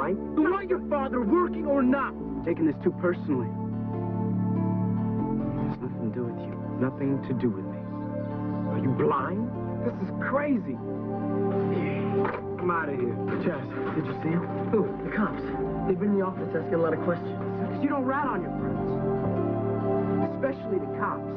right? You want your father working or not? Taking this too personally. It has nothing to do with you. Nothing to do with me. Are you blind? This is crazy. I'm out of here. Chaz, did you see him? Who? The cops. They've been in the office asking a lot of questions. Because you don't rat on your friends. Especially the cops.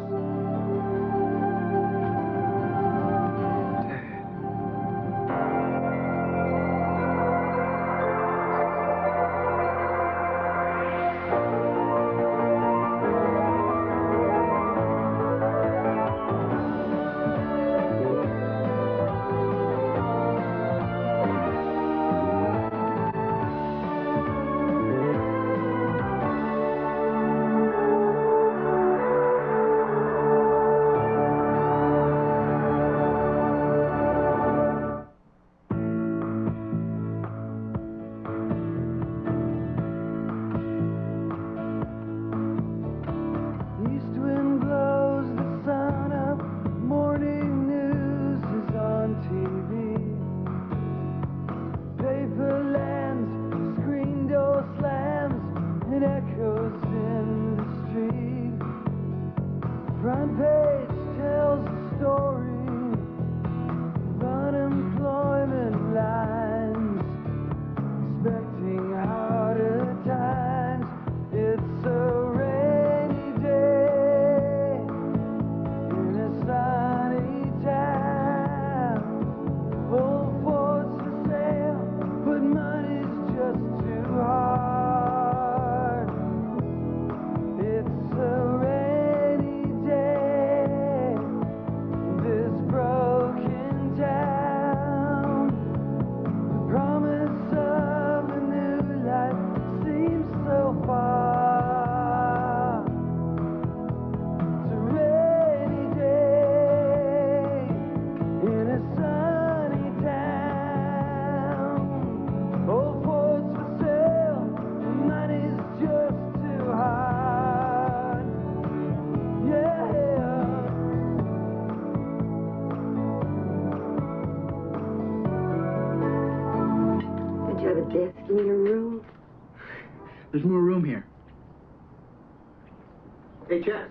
Hey, Chaz.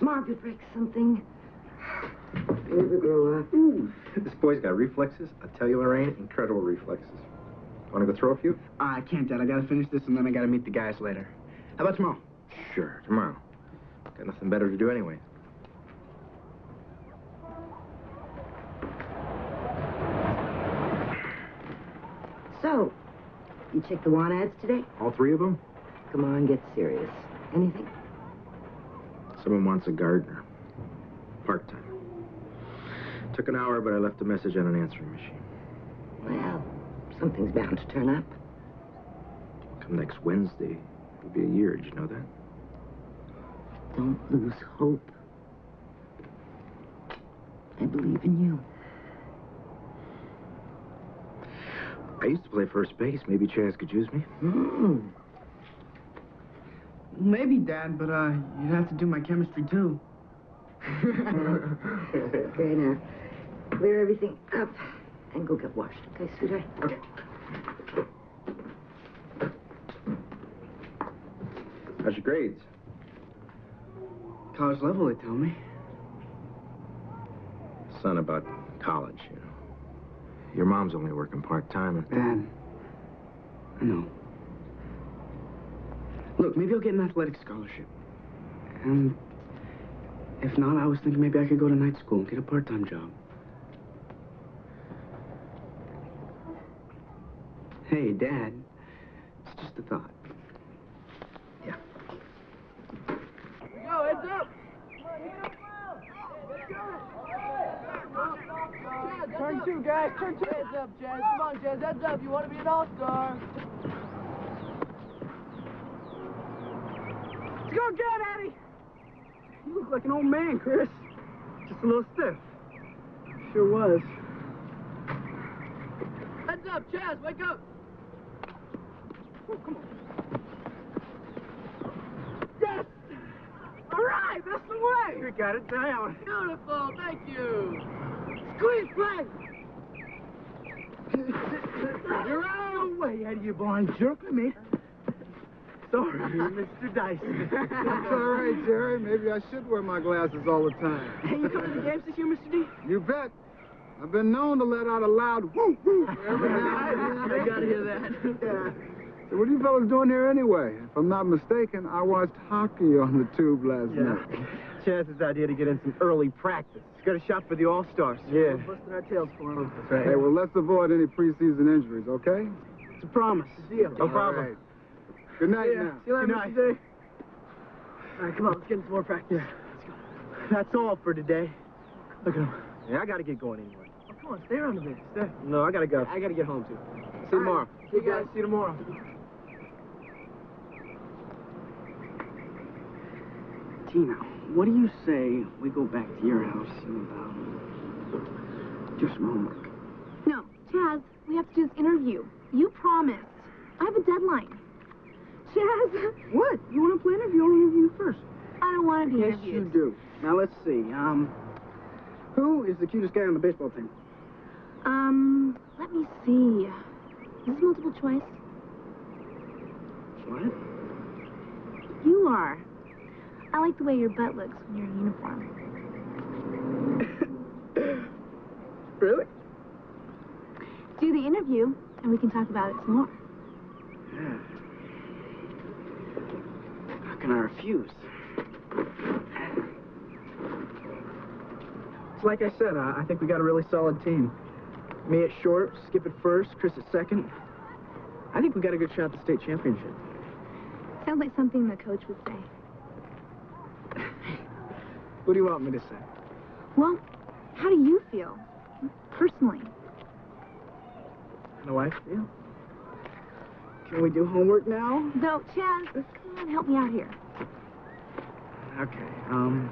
Margaret break something. Never grow up. Ooh, this boy's got reflexes. I tell you, Lorraine, incredible reflexes. Want to go throw a few? Ah, I can't, Dad. I gotta finish this and then I gotta meet the guys later. How about tomorrow? Sure, tomorrow. Got nothing better to do anyway. So, you checked the want ads today? All three of them? Come on, get serious. Anything? Someone wants a gardener. Part-time. Took an hour, but I left a message on an answering machine. Well, something's bound to turn up. Come next Wednesday, it'll be a year. Did you know that? Don't lose hope. I believe in you. I used to play first base. Maybe Chaz could use me. Mm. Maybe, Dad, but uh, you'd have to do my chemistry too. Okay, now, clear everything up and go get washed, okay, sweetheart? Okay. How's your grades? College level, they tell me. Son about college, you know. Your mom's only working part-time and... Dad, I know. Look, maybe I'll get an athletic scholarship. And if not, I was thinking maybe I could go to night school and get a part-time job. Hey, Dad, it's just a thought. Yeah. Heads up! Turn two, guys. Turn two. Heads up, Chaz. Come on, Chaz. Heads up. You want to be an all-star. Let's go get Eddie! You look like an old man, Chris. Just a little stiff. Sure was. Heads up, Chaz. Wake up. Oh, come on. Yes! All right, that's the way! We got it down. Beautiful. Thank you. Squeeze, play! You're out of the way, Eddie, you blind jerk. I made. Sorry, Mr. Dyson. That's all right, Jerry. Maybe I should wear my glasses all the time. Hey, you coming to the games this year, Mr. D? You bet. I've been known to let out a loud whoop whoop every now and then. I gotta hear that. Yeah. So what are you fellas doing here anyway? If I'm not mistaken, I watched hockey on the tube last night. Chance's idea to get in some early practice. Got a shot for the All-Stars. We're busting our tails for him. That's right. Hey, well, let's avoid any preseason injuries, okay? It's a promise. Deal. No problem. All right. Good night Yeah. now. See you later, Good Mr. D. All right, come on, let's get into more practice. Yeah. That's all for today. Look at him. Yeah, I gotta get going anyway. Oh, come on, stay around a bit. Stay. No, I gotta go. I gotta get home too. See you tomorrow. See you guys. See you tomorrow. Tina, what do you say we go back to your house and um, do some homework? No, Chaz, we have to do this interview. You promised. I have a deadline. What? You want to play interview? I'll interview first. I don't want to be Yes, interviewed. you do. Now let's see. Um, who is the cutest guy on the baseball team? Um, let me see. Is this multiple choice? What? You are. I like the way your butt looks when you're in uniform. Really? Do the interview, and we can talk about it some more. Yeah. How can I refuse? It's like I said, I, I think we got a really solid team. Me at short, Skip at first, Chris at second. I think we got a good shot at the state championship. Sounds like something the coach would say. What do you want me to say? Well, how do you feel? Personally. How do I feel? Can we do homework now? No, Chaz, come on, help me out here. Okay, um...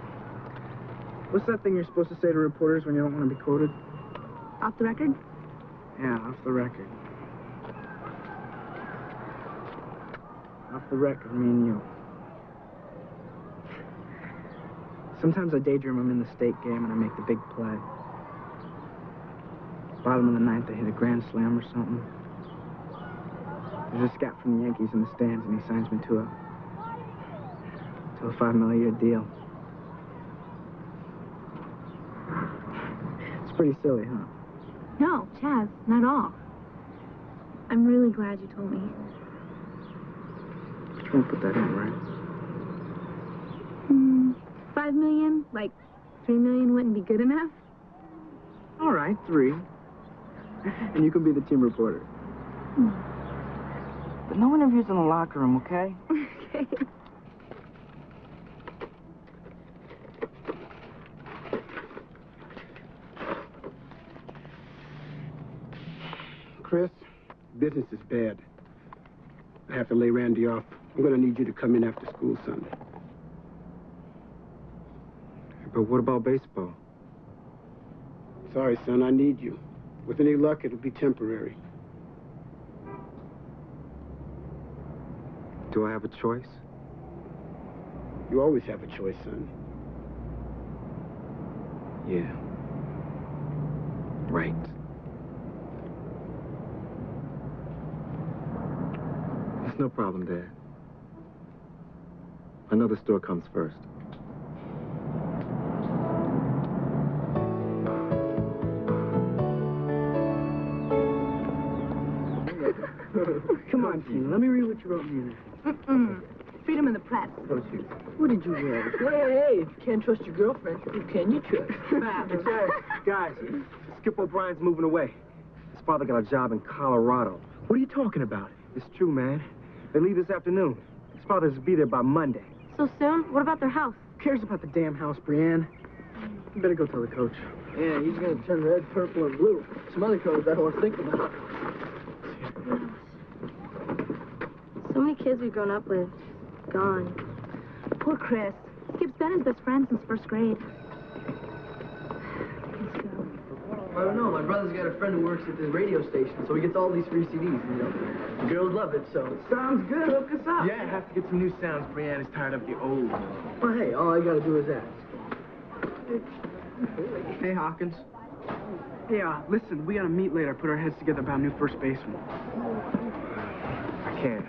What's that thing you're supposed to say to reporters when you don't want to be quoted? Off the record? Yeah, off the record. Off the record, me and you. Sometimes I daydream I'm in the state game and I make the big play. Bottom of the ninth, I hit a grand slam or something. There's a scout from the Yankees in the stands and he signs me to a to a five million year deal. It's pretty silly, huh? No, Chaz, not all. I'm really glad you told me. You won't put that in, right? Hmm, five million? Like, three million wouldn't be good enough? All right, three. And you can be the team reporter. But no interviews in the locker room, okay? okay. Chris, business is bad. I have to lay Randy off. I'm going to need you to come in after school Sunday. But what about baseball? Sorry, son, I need you. With any luck, it'll be temporary. Do I have a choice? You always have a choice, son. Yeah. Right. It's no problem, Dad. Another store comes first. Come on, Tina. Let me read what you wrote me in Mm-mm. Freedom of the press. What did you write? Hey, hey, if you can't trust your girlfriend, who can you trust? Guys, Skip O'Brien's moving away. His father got a job in Colorado. What are you talking about? It's true, man. They leave this afternoon. His father's to be there by Monday. So soon? What about their house? Who cares about the damn house, Brienne? You better go tell the coach. Yeah, he's gonna turn red, purple, and blue. Some other colors I don't want to think about. So many kids we've grown up with. Gone. Poor Chris. Skip's been his best friend since first grade. Let's go. I don't know. My brother's got a friend who works at this radio station, so he gets all these free CDs, you know. The girls love it, so. Sounds good. Hook us up. Yeah, I have to get some new sounds. Brianna's tired of the old. Well, hey, all I gotta do is ask. Hey, Hawkins. Hey, uh, listen, we gotta meet later, put our heads together about a new first baseman. I can't.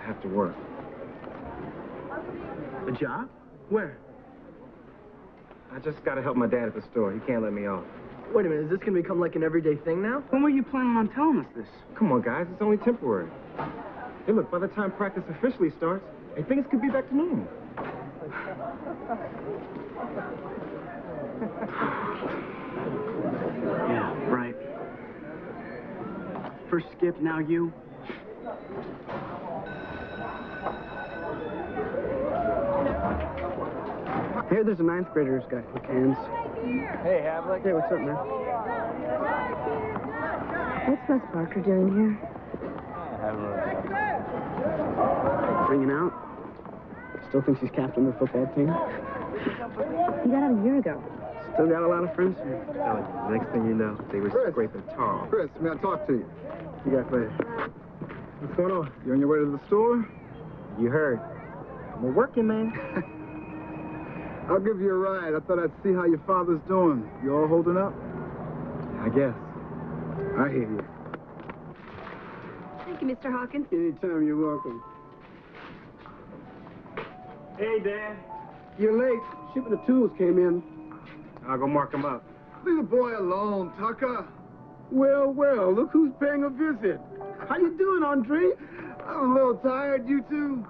I have to work. A job? Where? I just gotta help my dad at the store. He can't let me off. Wait a minute, is this gonna become like an everyday thing now? When were you planning on telling us this? Come on, guys. It's only temporary. Hey, look, by the time practice officially starts, I think it could be back to normal. Yeah, right. First Skip, now you. Here, there's a ninth grader who's got quick hands. Hey, Havlik. Hey, what's up, man? What's Russ Parker doing here? Bringing out. Still thinks he's captain of the football team. He got out a year ago. Still got a lot of friends here. The next thing you know, they were Chris. scraping tar. Chris, may I talk to you? You got later. What's going on? You on your way to the store? You heard. I'm a working, man. I'll give you a ride. I thought I'd see how your father's doing. You all holding up? I guess. I hear you. Thank you, Mr. Hawkins. Anytime you're welcome. Hey, Dad. You're late. Shipping of tools came in. I'll go mark him up. Leave the boy alone, Tucker. Well, well, look who's paying a visit. How you doing, Andre? I'm a little tired. You too?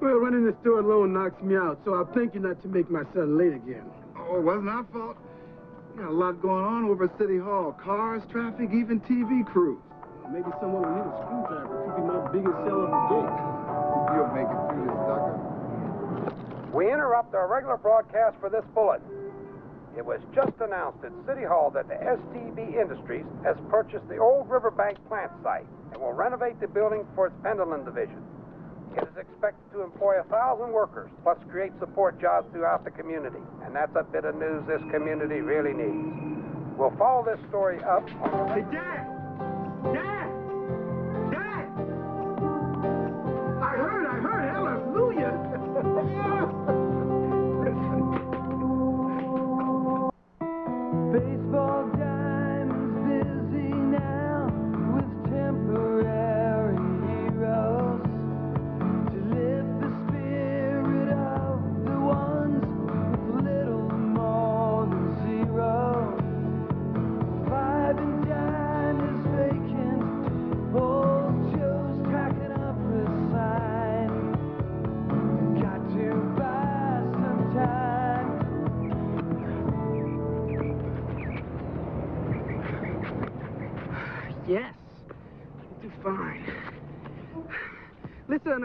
Well, running the store alone knocks me out, so I'm thinking not to make my son late again. Oh, it wasn't our fault. We got a lot going on over at City Hall. Cars, traffic, even TV crews. Maybe someone will need a screwdriver. It could be my biggest sell of the day. You'll make it through this, Tucker. We interrupt our regular broadcast for this bullet. It was just announced at City Hall that the STB Industries has purchased the old Riverbank plant site and will renovate the building for its Pendleton division. It is expected to employ a thousand workers, plus create support jobs throughout the community. And that's a bit of news this community really needs. We'll follow this story up on Hey,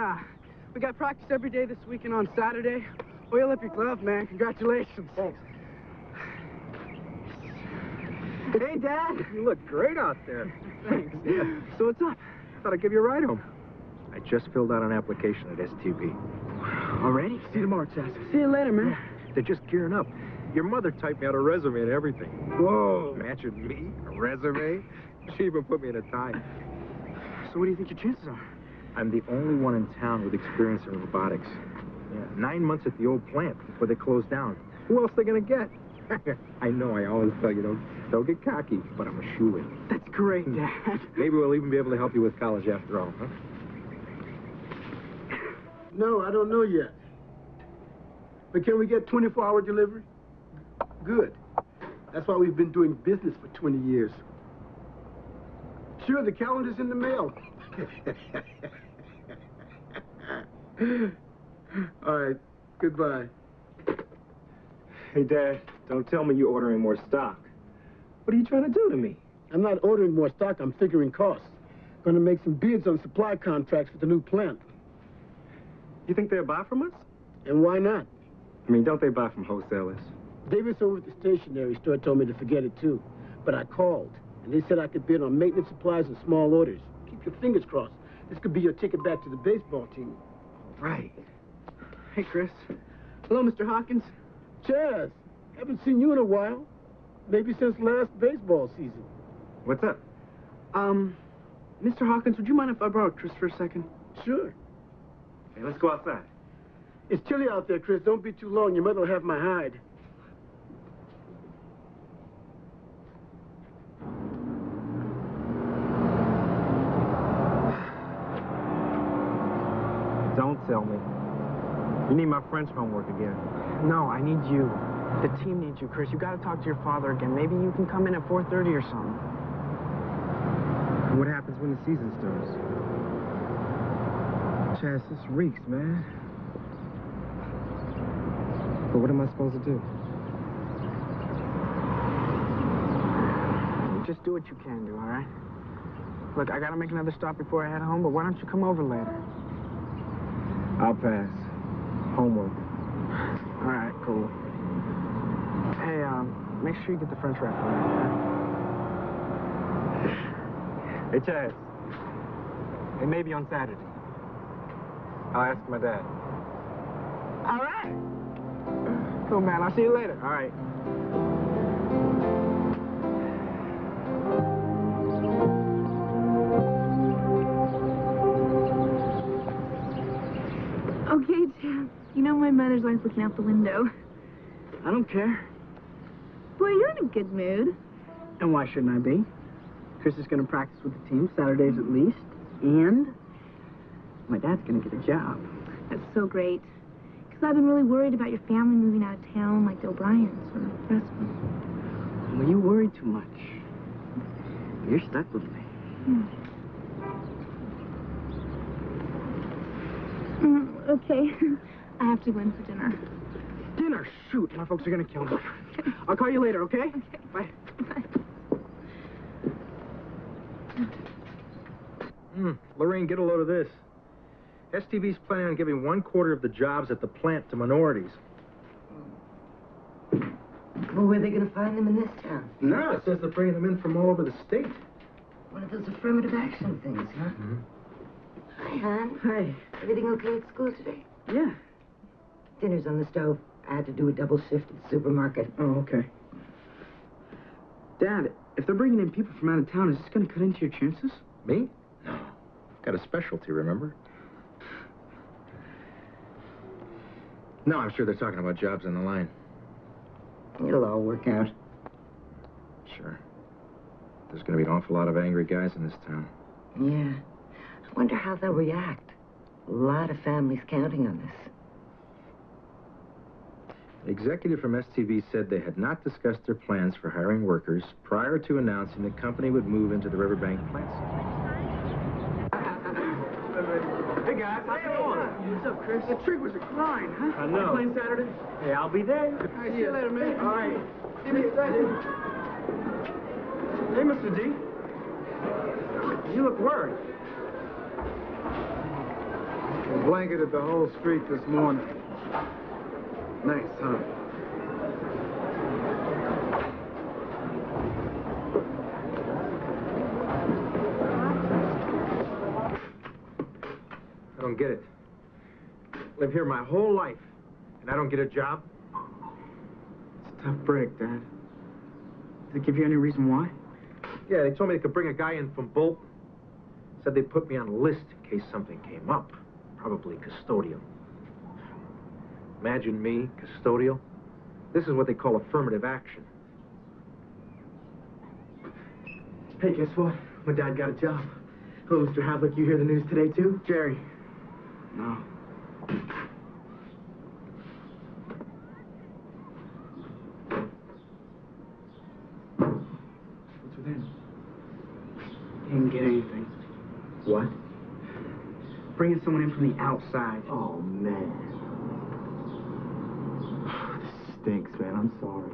uh, we got practice every day this weekend on Saturday. Oil up your glove, man. Congratulations. Thanks. Hey, Dad. You look great out there. Thanks. Yeah. So what's up? I thought I'd give you a ride home. I just filled out an application at STB. Already? See you tomorrow, Chaz. See you later, man. They're just gearing up. Your mother typed me out a resume and everything. Whoa! Matching me? A resume? She even put me in a tie. So what do you think your chances are? I'm the only one in town with experience in robotics. Yeah, nine months at the old plant before they closed down. Who else are they gonna get? I know I always tell you, don't, don't get cocky, but I'm a shoe in. That's great, hmm. Dad. Maybe we'll even be able to help you with college after all, huh? No, I don't know yet. But can we get 24-hour delivery? Good. That's why we've been doing business for 20 years. Sure, the calendar's in the mail. All right. Goodbye. Hey, Dad, don't tell me you're ordering more stock. What are you trying to do to me? I'm not ordering more stock. I'm figuring costs. Going to make some bids on supply contracts for the new plant. You think they'll buy from us? And why not? I mean, don't they buy from wholesalers? Davis over at the stationery store told me to forget it too. But I called, and they said I could bid on maintenance supplies and small orders. Keep your fingers crossed. This could be your ticket back to the baseball team. Right. Hey, Chris. Hello, Mr. Hawkins. Chaz, haven't seen you in a while. Maybe since last baseball season. What's up? Um, Mr. Hawkins, would you mind if I borrow Chris for a second? Sure. Hey, let's go outside. It's chilly out there, Chris. Don't be too long. Your mother will have my hide. Don't tell me. You need my French homework again. No, I need you. The team needs you, Chris. You gotta talk to your father again. Maybe you can come in at 4.30 or something. What happens when the season starts? Chaz, this reeks, man. But what am I supposed to do? Just do what you can do, all right? Look, I gotta make another stop before I head home, but why don't you come over later? I'll pass. Homework. All right, cool. Hey, um, make sure you get the French wrap for me, Hey, Chaz. Hey, maybe on Saturday. I'll ask my dad. All right. Cool, man. I'll see you later. All right. My mother's always looking out the window. I don't care. Boy, you're in a good mood. And why shouldn't I be? Chris is gonna practice with the team Saturdays at least, and my dad's gonna get a job. That's so great. Because I've been really worried about your family moving out of town like the O'Briens or the rest of them. Well, you worry too much. You're stuck with me. Mm, okay. I have to go in for dinner. Dinner? Shoot, my folks are gonna kill me. I'll call you later, okay? okay. Bye. Bye. Hmm. Lorraine, get a load of this. STB's planning on giving one quarter of the jobs at the plant to minorities. Well, where are they going to find them in this town? No, it says they're bringing them in from all over the state. One of those affirmative action things, huh? Mhm. Hi, hon. Hi. Everything okay at school today? Yeah. Dinner's on the stove. I had to do a double shift at the supermarket. Oh, okay. Dad, if they're bringing in people from out of town, is this gonna cut into your chances? Me? No. I've Got a specialty, remember? No, I'm sure they're talking about jobs on the line. It'll all work out. Sure. There's going to be an awful lot of angry guys in this town. Yeah. I wonder how they'll react. A lot of families counting on this. The executive from STB said they had not discussed their plans for hiring workers prior to announcing the company would move into the Riverbank plant. Hey, guys, how's it going? What's up, Chris? The trick was a grind, huh? I know. Playing Saturday? Hey, I'll be there. All right, see you later, man. All right. See you later. Hey, Mr. D. You look worried. Blanketed the whole street this morning. Nice, huh? I don't get it. Live here my whole life, and I don't get a job? It's a tough break, Dad. Did they give you any reason why? Yeah, they told me they could bring a guy in from Bolton. Said they'd put me on a list in case something came up. Probably custodial. Imagine me, custodial. This is what they call affirmative action. Hey, guess what? My dad got a job. Oh, Hello, Mr. Havlick. You hear the news today, too? Jerry. No. What's with him? He didn't get anything. What? Bringing someone in from the outside. Oh, man. Stinks, man. I'm sorry.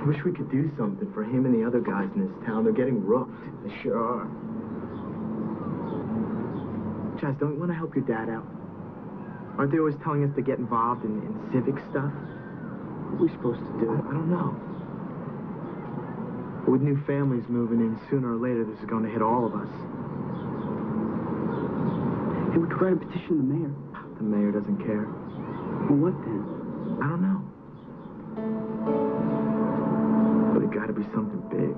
I wish we could do something for him and the other guys in this town. They're getting rooked. They sure are. Chaz, don't you want to help your dad out? Aren't they always telling us to get involved in, in civic stuff? What are we supposed to do? I don't know. But with new families moving in, sooner or later, this is going to hit all of us. Hey, we could write a petition to the mayor. The mayor doesn't care. Well, what then? I don't know. But it got to be something big.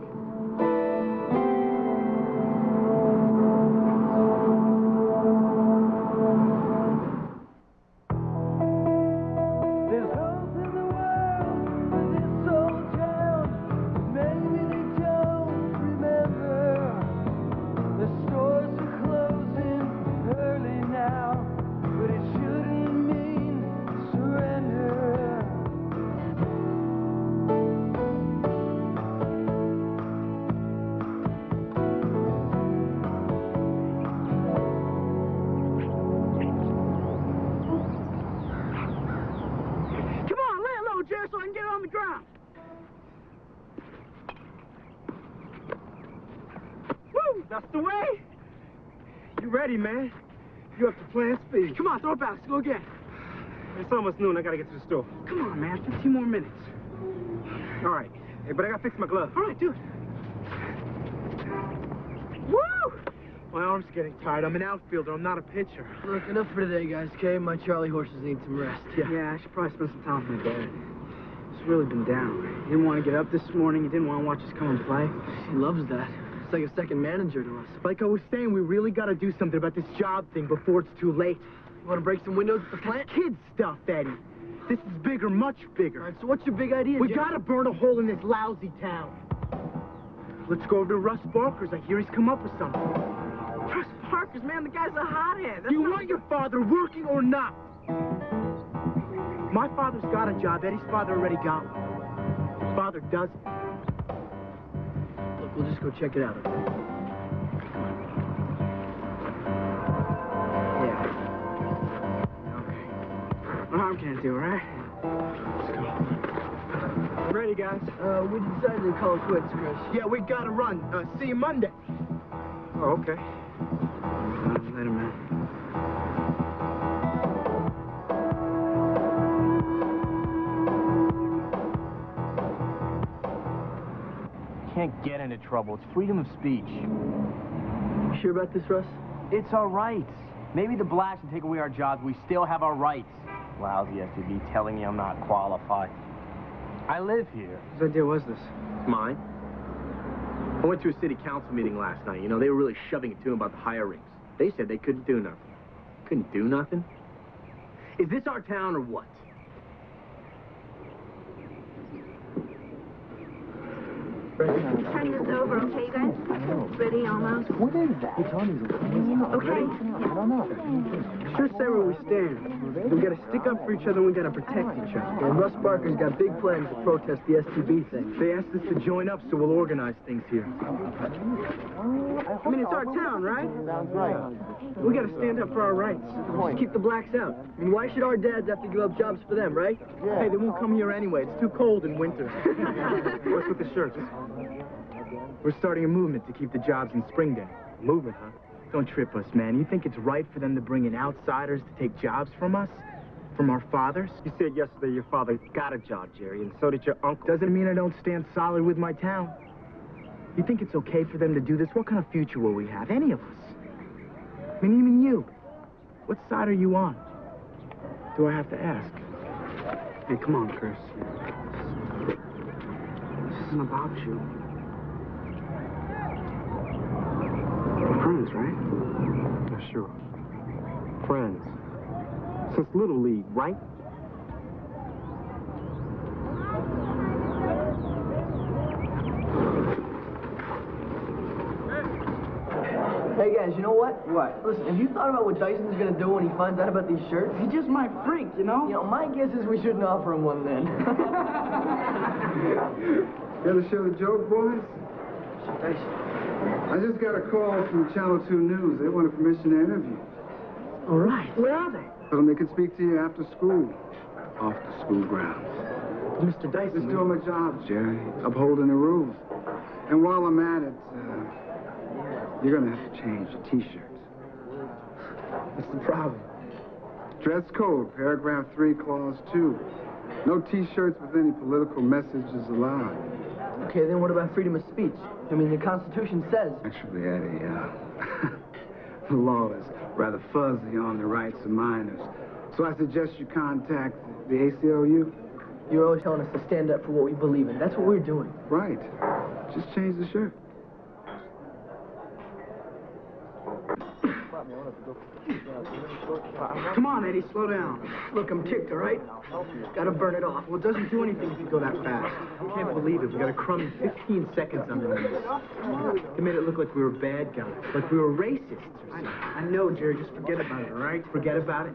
Come on, throw it back. Let's go again. It's almost noon. I gotta get to the store. Come on, man. 15 more minutes. All right. Hey, but I gotta fix my glove. All right, do it. Woo! My arm's getting tired. I'm an outfielder. I'm not a pitcher. Look, enough for today, guys, okay? My Charlie horses need some rest. Yeah. yeah, I should probably spend some time with my dad. He's really been down. He didn't want to get up this morning. He didn't want to watch us come and play. He loves that. It's like a second manager to us. Like I was saying, we really got to do something about this job thing before it's too late. You want to break some windows at the plant? Kid stuff, Eddie. This is bigger, much bigger. All right, so what's your big idea, We Jim? got to burn a hole in this lousy town. Let's go over to Russ Barker's. I hear he's come up with something. Russ Parker's, man, the guy's a hothead. Do you want your father working or not? My father's got a job. Eddie's father already got one. His father doesn't. Look, we'll just go check it out. okay? Yeah. Okay. Well, I'm gonna do, all right? Let's go. Ready, guys? Uh, we decided to call it quits, Chris. Yeah, we gotta run. Uh, see you Monday. Oh, okay. Uh, later, man. Can't get into trouble. It's freedom of speech. You sure about this, Russ? It's our rights. Maybe the blacks can take away our jobs. We still have our rights. Lousy STB telling me I'm not qualified. I live here. Whose idea was this? Mine. I went to a city council meeting last night. You know, they were really shoving it to him about the hirings. They said they couldn't do nothing. Couldn't do nothing? Is this our town or what? Turn this over, okay, you guys? Ready, almost. What is that? He told me Okay. I don't know. Sure say where we stand. We gotta stick up for each other and we gotta protect each other. And Russ Barker's got big plans to protest the STB thing. They asked us to join up, so we'll organize things here. I mean, it's our town, right? Sounds right. We gotta stand up for our rights. Just keep the blacks out. I mean, why should our dads have to give up jobs for them, right? Hey, they won't come here anyway. It's too cold in winter. What's with the shirts? We're starting a movement to keep the jobs in Springdale. Movement, huh? Don't trip us, man. You think it's right for them to bring in outsiders to take jobs from us? From our fathers? You said yesterday your father got a job, Jerry, and so did your uncle. Doesn't mean I don't stand solid with my town. You think it's okay for them to do this? What kind of future will we have? Any of us? I mean, even you. What side are you on? Do I have to ask? Hey, come on, Chris. This isn't about you. We're friends, sure. Friends. Since Little League, right? Hey, guys, you know what? What? Listen, have you thought about what Dyson's gonna do when he finds out about these shirts? He just might freak, you know? You know, my guess is we shouldn't offer him one then. You Gotta show the joke, boys? I just got a call from Channel 2 News. They wanted permission to interview. All right. Where are they? Told them they can speak to you after school. Off the school grounds. Mr. Dyson. Just doing my job, Jerry. Upholding the rules. And while I'm at it, uh, you're gonna have to change the t-shirts. What's the problem? Dress code, paragraph 3, clause 2. No t-shirts with any political messages allowed. Okay, then what about freedom of speech? I mean, the Constitution says. Actually, Eddie, uh, the law is rather fuzzy on the rights of minors. So I suggest you contact the ACLU. You're always telling us to stand up for what we believe in. That's what we're doing. Right. Just change the shirt. Come on, Eddie, slow down. Look, I'm ticked, all right? Gotta burn it off. Well, it doesn't do anything if you go that fast. I can't believe it. We got a crummy 15 seconds on the this. They made it look like we were bad guys, like we were racists. I know, I know, Jerry. Just forget about it, all right? Forget about it.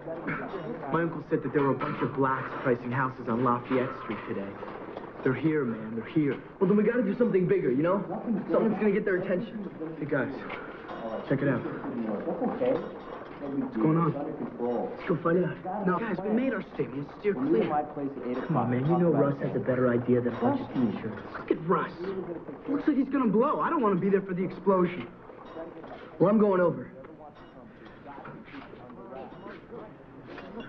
My uncle said that there were a bunch of blacks pricing houses on Lafayette Street today. They're here, man. They're here. Well, then we gotta do something bigger, you know? Something's gonna get their attention. Hey, guys, check it out. What's going on? Let's go find out. No, guys, we made our statement. Steer clear. Come on, man. You know Russ has a better idea than a bunch of t-shirts. Look at Russ. Looks like he's gonna blow. I don't want to be there for the explosion. Well, I'm going over.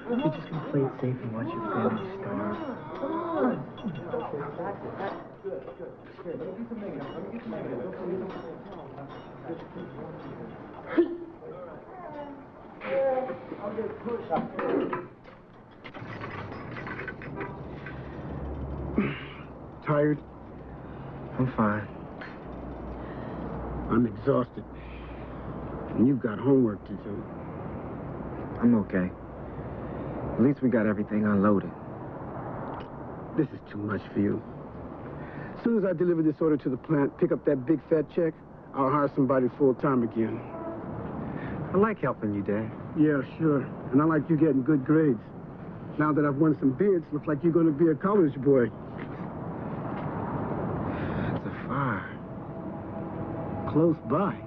You're just gonna play it safe and watch your family starve. Tired? I'm fine. I'm exhausted. And you've got homework to do. I'm okay. At least we got everything unloaded. This is too much for you. As soon as I deliver this order to the plant, pick up that big fat check, I'll hire somebody full time again. I like helping you, Dad. Yeah, sure. And I like you getting good grades. Now that I've won some bids, looks like you're going to be a college boy. It's a fire. Close by.